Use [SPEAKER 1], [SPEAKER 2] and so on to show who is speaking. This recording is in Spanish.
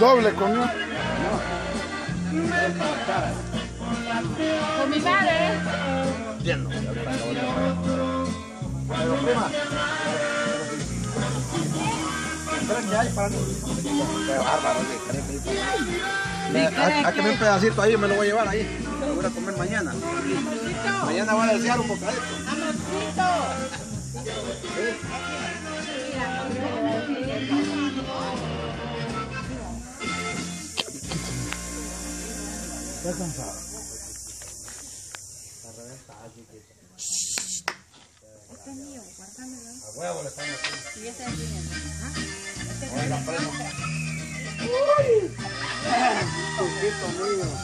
[SPEAKER 1] Doble comió.
[SPEAKER 2] Con mi madre.
[SPEAKER 3] Entiendo. Pero prima. Espera que hay para Qué bárbaro, Hay que un pedacito ahí, me lo voy a llevar ahí. Lo voy a comer mañana. Mañana voy a desear un bocadito.
[SPEAKER 1] Está cansado.
[SPEAKER 2] Este es mío, guárdamelo.
[SPEAKER 3] A huevo le están haciendo.
[SPEAKER 2] Y este es mío.
[SPEAKER 3] Oiga, primo.
[SPEAKER 1] Poquito mío.